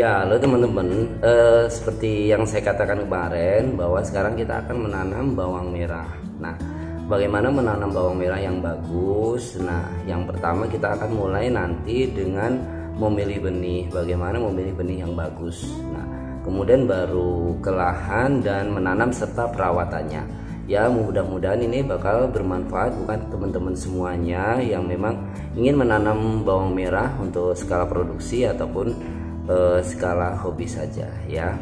Ya, halo teman-teman. Eh, seperti yang saya katakan kemarin bahwa sekarang kita akan menanam bawang merah. Nah, bagaimana menanam bawang merah yang bagus? Nah, yang pertama kita akan mulai nanti dengan memilih benih. Bagaimana memilih benih yang bagus? Nah, kemudian baru ke lahan dan menanam serta perawatannya. Ya, mudah-mudahan ini bakal bermanfaat bukan teman-teman semuanya yang memang ingin menanam bawang merah untuk skala produksi ataupun uh, skala hobi saja ya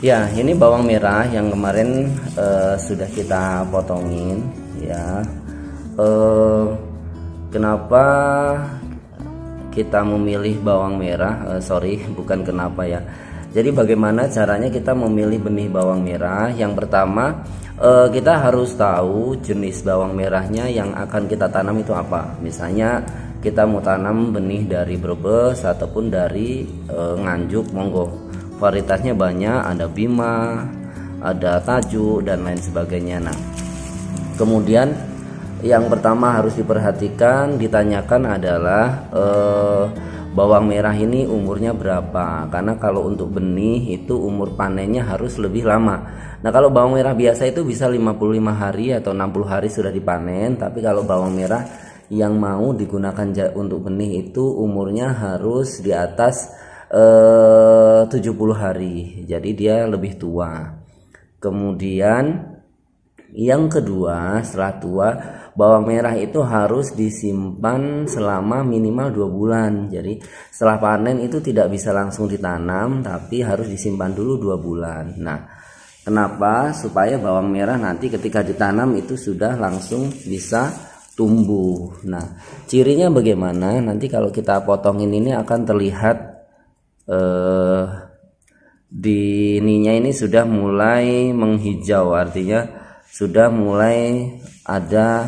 Ya, ini bawang merah yang kemarin uh, sudah kita potongin ya. Uh, kenapa kita memilih bawang merah? Uh, sorry, bukan kenapa ya. Jadi bagaimana caranya kita memilih benih bawang merah? Yang pertama, uh, kita harus tahu jenis bawang merahnya yang akan kita tanam itu apa. Misalnya kita mau tanam benih dari Brebes ataupun dari uh, Nganjuk, monggo varietasnya banyak ada Bima ada Taju dan lain sebagainya. Nah kemudian yang pertama harus diperhatikan ditanyakan adalah eh, bawang merah ini umurnya berapa? Karena kalau untuk benih itu umur panennya harus lebih lama. Nah kalau bawang merah biasa itu bisa 55 hari atau 60 hari sudah dipanen. Tapi kalau bawang merah yang mau digunakan untuk benih itu umurnya harus di atas eh, 70 hari. Jadi dia lebih tua. Kemudian yang kedua setelah tua bawang merah itu harus disimpan selama minimal dua bulan. Jadi setelah panen itu tidak bisa langsung ditanam tapi harus disimpan dulu dua bulan. Nah kenapa? Supaya bawang merah nanti ketika ditanam itu sudah langsung bisa tumbuh. Nah cirinya bagaimana? Nanti kalau kita potongin ini akan terlihat eh, di ininya ini sudah mulai menghijau artinya sudah mulai ada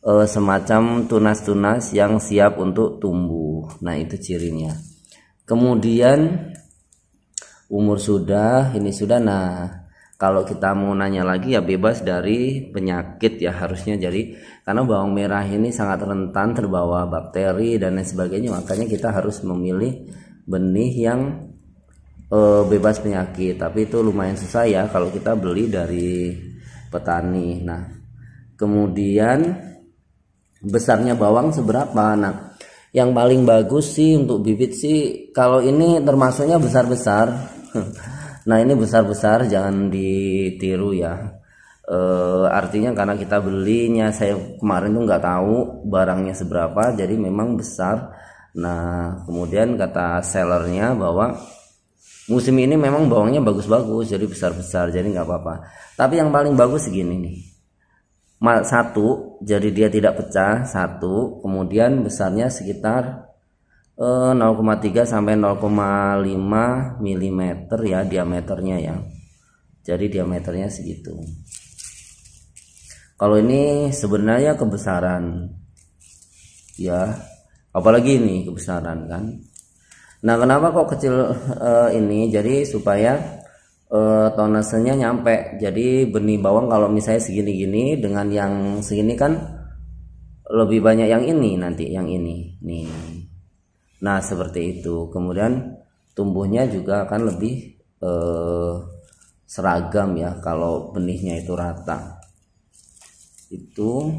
eh, semacam tunas-tunas yang siap untuk tumbuh. Nah itu cirinya. Kemudian umur sudah ini sudah. Nah kalau kita mau nanya lagi ya bebas dari penyakit ya harusnya. Jadi karena bawang merah ini sangat rentan terbawa bakteri dan lain sebagainya makanya kita harus memilih benih yang e, bebas penyakit. Tapi itu lumayan susah ya kalau kita beli dari petani. Nah kemudian besarnya bawang seberapa? Nah yang paling bagus sih untuk bibit sih kalau ini termasuknya besar-besar. Nah ini besar-besar jangan ditiru ya. E, artinya karena kita belinya saya kemarin tuh nggak tahu barangnya seberapa jadi memang besar Nah, kemudian kata sellernya bahwa musim ini memang bawangnya bagus-bagus, jadi besar-besar, jadi nggak apa-apa. Tapi yang paling bagus segini nih. Satu, jadi dia tidak pecah, satu, kemudian besarnya sekitar 0,3 eh, sampai 0,5 mm ya diameternya ya. Jadi diameternya segitu. Kalau ini sebenarnya kebesaran ya apalagi ini kebesaran kan? Nah kenapa kok kecil uh, ini? Jadi supaya uh, tonasenya nyampe. Jadi benih bawang kalau misalnya segini-gini dengan yang segini kan lebih banyak yang ini nanti yang ini. Nih. Nah seperti itu. Kemudian tumbuhnya juga akan lebih uh, seragam ya kalau benihnya itu rata. Itu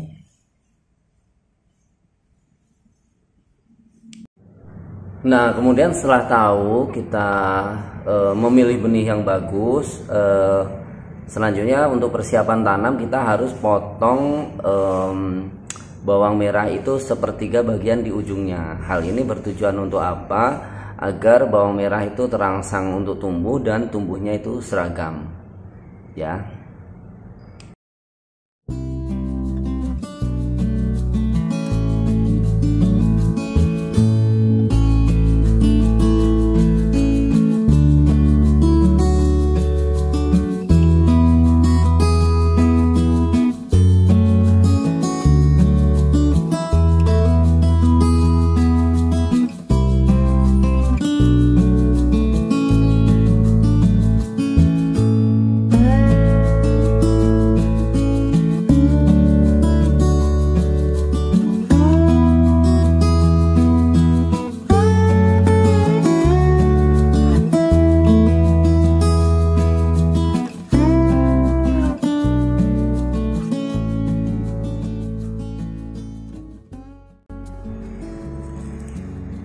Nah, kemudian setelah tahu kita e, memilih benih yang bagus, e, selanjutnya untuk persiapan tanam kita harus potong e, bawang merah itu sepertiga bagian di ujungnya. Hal ini bertujuan untuk apa? Agar bawang merah itu terangsang untuk tumbuh dan tumbuhnya itu seragam. Ya.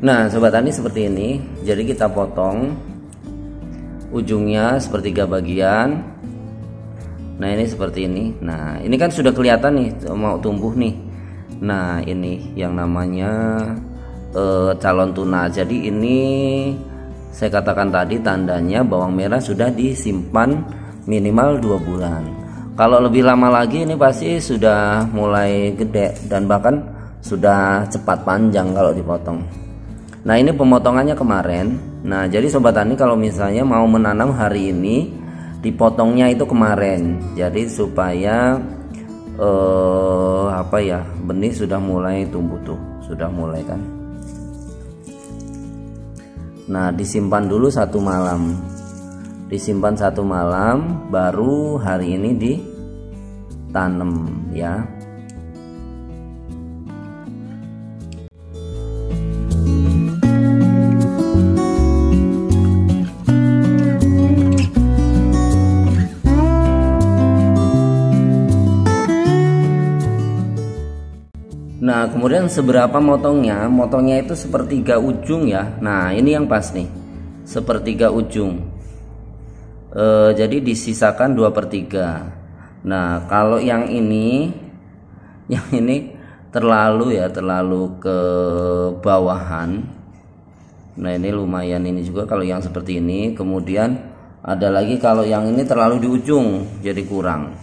Nah, sobat tani seperti ini. Jadi kita potong ujungnya sepertiga bagian. Nah, ini seperti ini. Nah, ini kan sudah kelihatan nih mau tumbuh nih. Nah, ini yang namanya uh, calon tuna. Jadi ini saya katakan tadi tandanya bawang merah sudah disimpan minimal dua bulan. Kalau lebih lama lagi ini pasti sudah mulai gede dan bahkan sudah cepat panjang kalau dipotong. Nah ini pemotongannya kemarin. Nah jadi sobat tani kalau misalnya mau menanam hari ini dipotongnya itu kemarin. Jadi supaya eh, apa ya benih sudah mulai tumbuh tuh, sudah mulai kan. Nah disimpan dulu satu malam, disimpan satu malam, baru hari ini ditanam ya. Nah kemudian seberapa motongnya? Motongnya itu sepertiga ujung ya. Nah ini yang pas nih. Sepertiga ujung. E, Jadi disisakan dua per 3 Nah kalau yang ini Yang ini terlalu ya Terlalu ke bawahan. Nah ini lumayan ini juga kalau yang seperti ini. Kemudian ada lagi kalau yang ini terlalu di ujung Jadi kurang.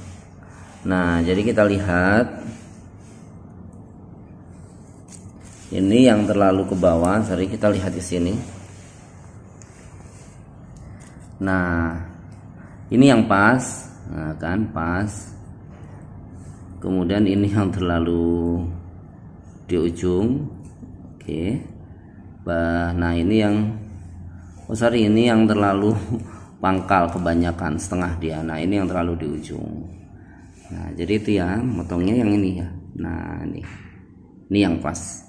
Nah jadi kita lihat ini yang terlalu ke bawah. Sorry kita lihat di sini. Nah ini yang pas. Nah, kan pas. Kemudian ini yang terlalu di ujung. Oke. Nah ini yang oh sorry ini yang terlalu pangkal kebanyakan setengah dia. Nah ini yang terlalu di ujung. Nah jadi itu ya motongnya yang ini ya. Nah ini. Ini yang pas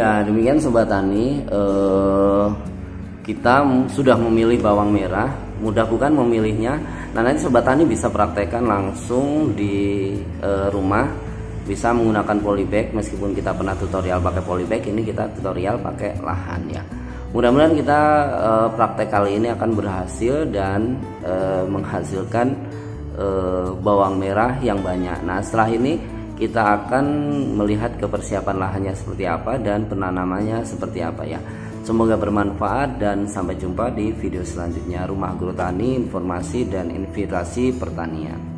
Ya demikian sobat tani. Eh, kita sudah memilih bawang merah. Mudah bukan memilihnya. Nah nanti sobat tani bisa praktekkan langsung di eh, rumah. Bisa menggunakan polybag meskipun kita pernah tutorial pakai polybag ini kita tutorial pakai lahan ya. Mudah-mudahan kita eh, praktek kali ini akan berhasil dan eh, menghasilkan eh, bawang merah yang banyak. Nah setelah ini kita akan melihat kepersiapan lahannya seperti apa dan penanamannya seperti apa ya. Semoga bermanfaat dan sampai jumpa di video selanjutnya. Rumah Guru Tani, informasi dan invitasi pertanian.